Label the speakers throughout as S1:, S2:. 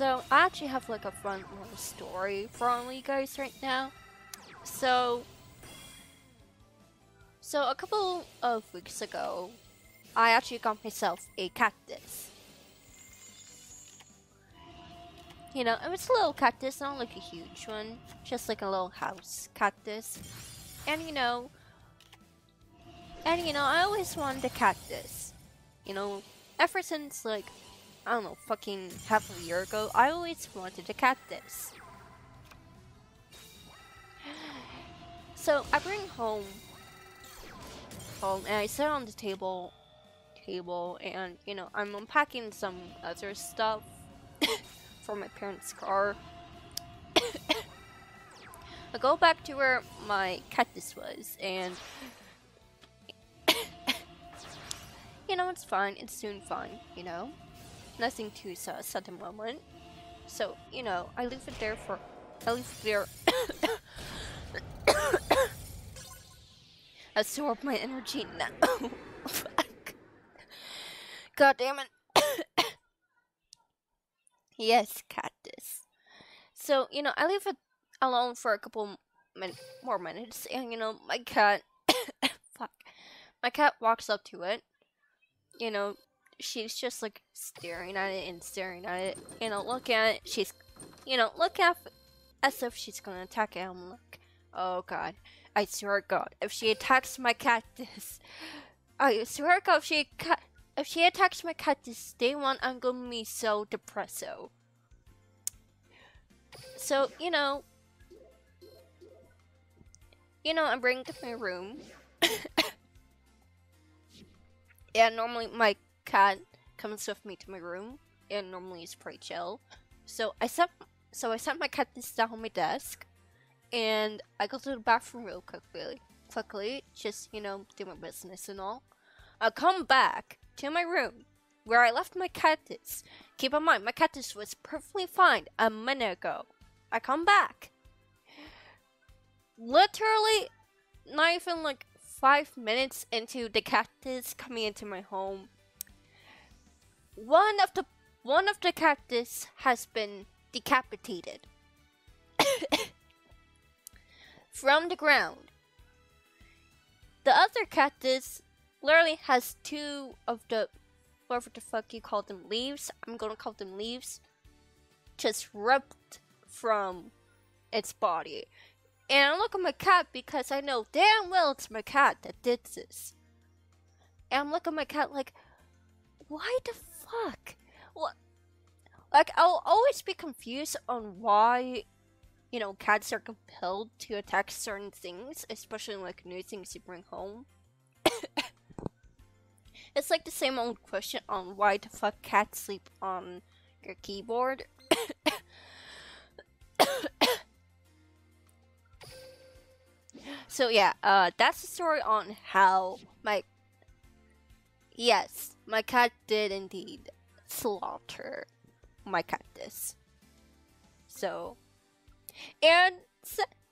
S1: So I actually have like a fun little story for all you guys right now. So So a couple of weeks ago, I actually got myself a cactus. You know, it was a little cactus, not like a huge one, just like a little house cactus. And you know, and you know, I always wanted a cactus. You know, ever since like I don't know, fucking half a year ago, I always wanted a cactus. So I bring home home and I sit on the table table and you know I'm unpacking some other stuff for my parents' car. I go back to where my cactus was and you know it's fine, it's soon fine, you know? Nothing too sus at the moment. So, you know, I leave it there for I leave it there absorb my energy now. Oh, fuck. God damn it. yes, cactus. So, you know, I leave it alone for a couple min- more minutes, and, you know, my cat. fuck. My cat walks up to it. You know, she's just like staring at it and staring at it. You know, look at it. She's, you know, look at as if she's gonna attack it. I'm like, oh god. I swear God, if she attacks my cactus, I swear God, if she ca- if she attacks my cactus day one, I'm gonna be so depresso. So you know, you know, I'm bringing to my room. yeah, normally my cat comes with me to my room, and normally it's pretty chill. So I set so I set my cactus down on my desk and I go to the bathroom real quickly, quickly, just you know, do my business and all. I come back to my room where I left my cactus. Keep in mind, my cactus was perfectly fine a minute ago. I come back, literally, not even like five minutes into the cactus coming into my home. One of the one of the cactus has been decapitated from the ground. The other cactus literally has two of the whatever the fuck you call them leaves. I'm gonna call them leaves. Just ripped from its body. And I look at my cat because I know damn well it's my cat that did this. And I'm looking at my cat like, why the fuck? What? Like, I'll always be confused on why you know, cats are compelled to attack certain things, especially like new things you bring home. it's like the same old question on why the fuck cats sleep on your keyboard. so yeah, uh, that's the story on how my yes, my cat did indeed slaughter my cactus. So and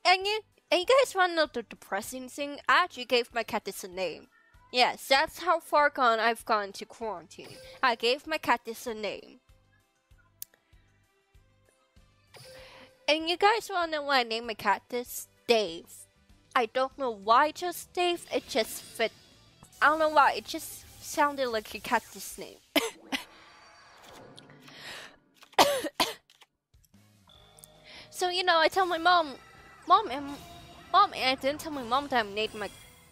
S1: and you and you guys want to know the depressing thing? I actually gave my cactus a name. Yes, that's how far gone I've gone to quarantine. I gave my cactus a name. And you guys want to know why I named my cactus? Dave. I don't know why just Dave. It just fit. I don't know why. It just sounded like a cactus name. So you know, I tell my mom, mom, and mom, and I didn't tell my mom that I named my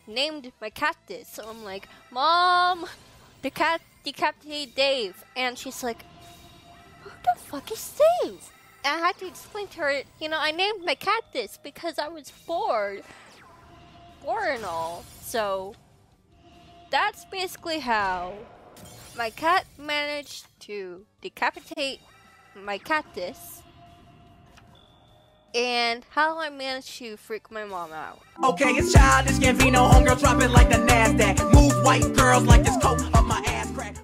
S1: named my cactus. So I'm like, mom, the cat decapitated Dave, and she's like, who the fuck is Dave? And I had to explain to her, you know, I named my cactus because I was bored, bored and all. So that's basically how my cat managed to decapitate my cactus and how I managed to freak my mom out.
S2: Okay, it's childish, can't be no homegirl, drop it like the NASDAQ. Move white girls like this coat up my ass crack.